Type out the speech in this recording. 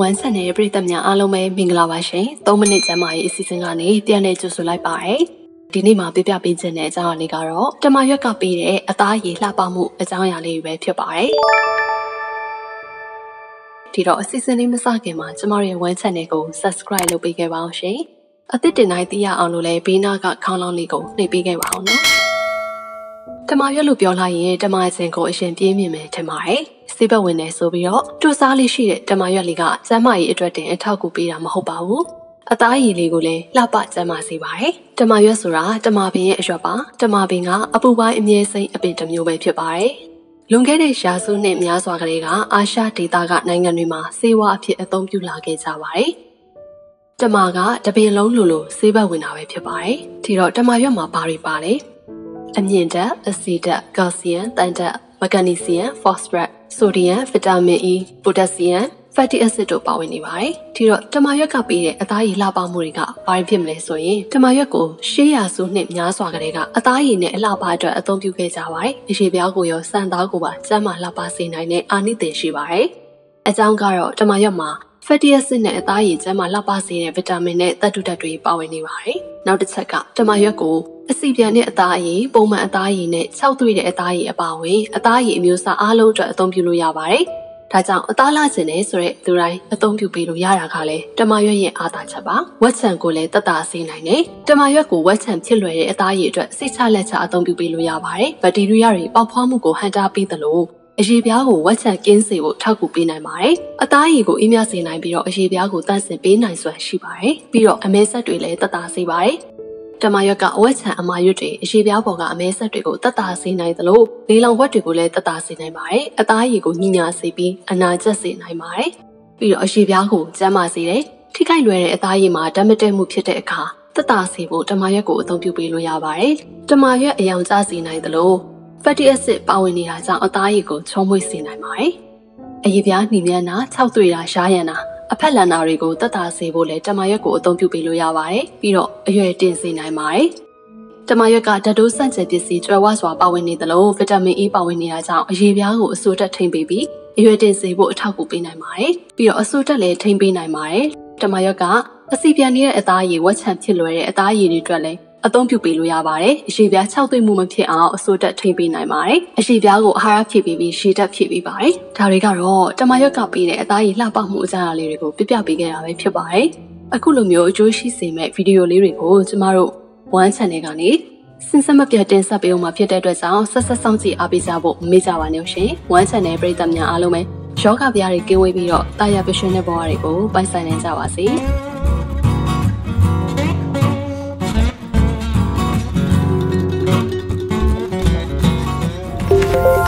ဝမ်ချက်နယ်ပြည်သက်များအားလုံးပဲမင်္ဂလာပါရှင်။3မိနစ်ကျမ်းမာရေးအစီအစဉ်ကနေပြန်လည်ကြိုဆိုလိုက်ပါရစေ။ဒီနေ့မှာပြပြပေးခြင်းတဲ့အကြောင်းအရာလေးကတော့တမရွက်ကပေးတဲ့အသားရည်လှပမှုအကြောင်းအရာလေးပဲဖြစ်ပါတယ်။ဒီတော့အစီအစဉ်လေးမစခင်မှာကျမတို့ရဲ့ဝမ်ချက်နယ်ကို subscribe လုပ်ပေးခဲ့ပါအောင်ရှင်။အသစ်တင်တိုင်းသိရအောင်လို့လည်းဘေးနားကခေါင်းလောင်းလေးကိုနှိပ်ပေးခဲ့ပါအောင်နော်။တမရွက်လို့ပြောလိုက်ရင်တမစင်ကိုအရင်ပြေးမြင်မယ်ထင်ပါတယ်။ စေဘက်ဝင်နေဆိုပြီးတော့တူစားလေးရှိတဲ့တမရွက်လေးကစမ်းမကြီးအတွက်တင်အထောက်ကူပေးတာမဟုတ်ပါဘူး။အသားရည်လေးကိုလည်းလှပစမ်းမစေပါတယ်။တမရွက်ဆိုတာတမပင်ရဲ့အရွက်ပါ။တမပင်ကအပူပိုင်းအမြဲစိမ့်အပင်တစ်မျိုးပဲဖြစ်ပါတယ်။လွန်ခဲ့တဲ့ရာစုနှစ်များစွာကလေးကအာရှဒေသကနိုင်ငံတွေမှာစေဝါအဖြစ်အသုံးပြုလာခဲ့ကြပါတယ်။တမကတပင်လုံးလိုလိုဆေးဘက်ဝင်တာပဲဖြစ်ပါတယ်။ဒီတော့တမရွက်မှာဘာတွေပါလဲ။အမြင့်ဓာတ်အဆီဓာတ်ကာလ်ဆီယမ်တန်ဓာတ်မဂနီဆီယမ်ဖော့စဖရက် ဆိုဒီယမ်ဗီတာမင် E ပိုတက်ဆီယမ် fatty acid တို့ပါဝင်နေပါတယ်။ဒီတော့တမရွက်ကပေးတဲ့အသားရည်လှပမှုတွေကဘာဖြစ်မလဲဆိုရင်တမရွက်ကို800စုနှစ်များစွာကလေးကအသားရည်နဲ့အလှပအတွက်အသုံးပြုခဲ့ကြပါတယ်။အရေပြားကိုရောစံသားကိုပါစမ်းမလှပစေနိုင်တဲ့အာနိသင်ရှိပါတယ်။အကြောင်းကတော့တမရွက်မှာ fatty acid နဲ့အသားရည်ကျန်းမာလှပစေတဲ့ဗီတာမင်နဲ့သတ္တုဓာတ်တွေပါဝင်နေပါတယ်။နောက်တစ်ချက်ကတမရွက်ကိုအစီပြန်တဲ့အသားအရည်ပုံမှန်အသားအရည်နဲ့၆သွေးတဲ့အသားအရည်အပါအဝင်အသားအရည်အမျိုးအစားအားလုံးအတွက်အသုံးပြုလို့ရပါတယ်။ဒါကြောင့်အသားလာခြင်းနဲ့ဆိုတဲ့သူတိုင်းအသုံးပြုပေးလို့ရတာကလည်းတမရွက်ရဲ့အားသာချက်ပါ။ဝက်ချံကိုလည်းတတ်တာစေးနိုင်တယ်။တမရွက်ကိုဝက်ချံဖြစ်လွယ်တဲ့အသားအရည်အတွက်စိတ်ချလက်ချအသုံးပြုပေးလို့ရပါတယ်။ဘက်တီးရီးယားတွေပေါက်ဖွားမှုကိုဟန်တာပေးသလို အရေပြားကိုဝက်ချံကင်းစေဖို့ထောက်ကူပေးနိုင်ပါတယ်။အသားရည်ကိုအေးမြစေနိုင်ပြီးတော့အရေပြားကိုတန့်စင်ပေးနိုင်စွမ်းရှိပါတယ်။ပြီးတော့အမဲဆက်တွေလည်းတတ်တာစေပါတယ်။တမရွက်ကအဝက်ချံအမာရွက်တွေအရှိပြားပေါ်ကအမဲဆက်တွေကိုတတ်တာစေနိုင်သလိုလေလောင်ဝက်တွေကိုလည်းတတ်တာစေနိုင်ပါတယ်။အသားရည်ကိုညှိညာစေပြီးအနာကျက်စေနိုင်ပါတယ်။ပြီးတော့အရှိပြားကိုကျန်းမာစေတယ်။ထိခိုက်လွယ်တဲ့အသားရည်မှာဓာတ်မတည့်မှုဖြစ်တဲ့အခါတတ်တာစေဖို့တမရွက်ကိုအသုံးပြုပေးလို့ရပါတယ်။တမရွက်အယောင်ကျစေနိုင်သလို fatty acid ပါဝင်နေတာကြောင့်အသားရည်ကိုချုံးမွေ့စေနိုင်ပါတယ်။အရည်ပြားနှီးမြန်းတာ၆တွေ့တာရှားရံတာအဖက်လန်နာတွေကိုတက်တာစေဖို့လဲတမရွက်ကိုအသုံးပြုပေးလို့ရပါတယ်။ပြီးတော့အရွယ်တင်စေနိုင်ပါတယ်။တမရွက်ကဓာတ်တိုးစန့်ကျင်ပစ္စည်းကျွဲဝစွာပါဝင်နေသလိုဗီတာမင် E ပါဝင်နေတာကြောင့်အရေပြားကိုအဆိုးတက်ထိမ့်ပေးပြီးအရွယ်တင်စေဖို့အထောက်အကူပေးနိုင်ပါတယ်။ပြီးတော့အဆိုးတက်လည်းထိမ့်ပေးနိုင်ပါတယ်။တမရွက်ကအစီပြန်နေတဲ့အသားရည်ဝက်ချံဖြစ်လွယ်တဲ့အသားရည်တွေအတွက်လည်း အသုံးပြုပေးလို့ရပါတယ်။အရှိပြား6သွေးမှုမဖြစ်အောင်အစိုးတက်ထိန်းပေးနိုင်ပါတယ်။အရှိပြားကိုအာဟာရဖြည့်ပေးပြီးရှည်တက်ဖြည့်ပေးပါတယ်။ဒါတွေကတော့တမရွက်ကပေးတဲ့အသားရည်လှပမှုအကြအလေးတွေကိုပြပြပေးခဲ့တာပဲဖြစ်ပါတယ်။အခုလိုမျိုးအကျိုးရှိစေမဲ့ဗီဒီယိုလေးတွေကိုကျမတို့ One Channel ကနေစင်စမပြတ်တင်ဆက်ပေးအောင်မှာဖြစ်တဲ့အတွက်ကြောင့်ဆက်ဆက်ဆောင်ကြည့်အားပေးကြဖို့မေ့ကြပါနဲ့ရှင်။ One Channel ပရိသတ်များအားလုံးပဲယောဂဗျာတွေကင်းဝေးပြီးတော့တာယာပရှင်တဲ့ဘဝတွေကိုပိုင်ဆိုင်နိုင်ကြပါစေ။ you